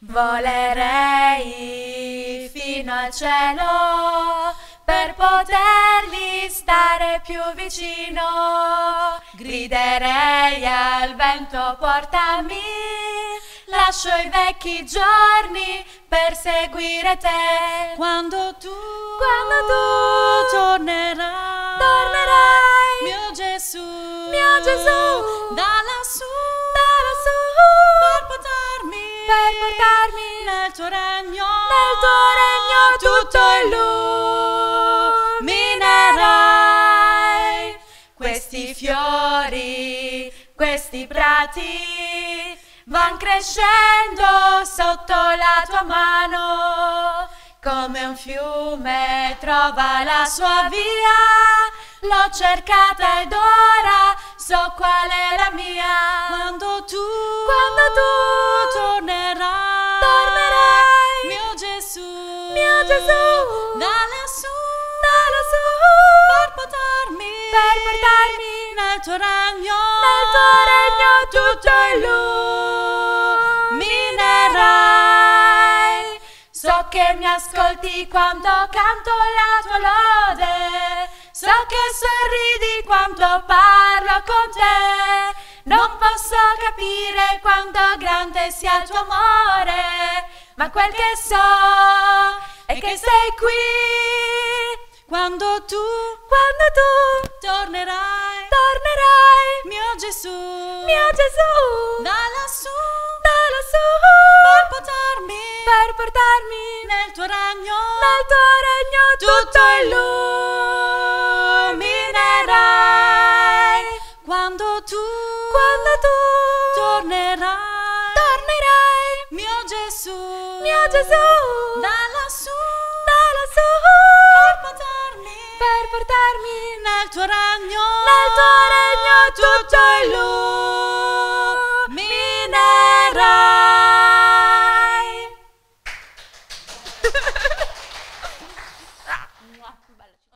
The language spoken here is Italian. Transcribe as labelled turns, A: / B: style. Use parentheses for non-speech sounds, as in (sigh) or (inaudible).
A: Volerei fino al cielo per poterli stare più vicino. Griderei al vento portami, lascio i vecchi giorni per seguire te.
B: Quando tu,
A: Quando tu
B: tornerai,
A: tornerai,
B: mio Gesù,
A: mio Gesù,
B: tuo regno,
A: nel tuo regno tutto illuminerai. Questi fiori, questi prati van crescendo sotto la tua mano. Come un fiume trova la sua via, l'ho cercata ed ora so qual è la mia.
B: quando tu,
A: Quando tu
B: tornerai, Gesù, da lassù,
A: da lassù
B: per portarmi,
A: per portarmi
B: nel tuo regno,
A: nel tuo regno tutto illuminerai. So che mi ascolti quando canto la tua lode, so che sorridi quando parlo con te. Non posso capire quanto grande sia il tuo amore, ma quel che so è che sei qui
B: quando tu
A: quando tu
B: tornerai,
A: tornerai,
B: mio Gesù,
A: mio Gesù,
B: da lassù,
A: da lassù.
B: Per portarmi,
A: per portarmi
B: nel tuo regno,
A: nel tuo regno tutto illuminerai.
B: quando tu
A: Quando tu
B: tornerai,
A: tornerai,
B: mio Gesù,
A: mio Gesù,
B: da lassù,
A: portarmi
B: nel tuo regno,
A: nel tuo regno tutto illuminerai. (laughs)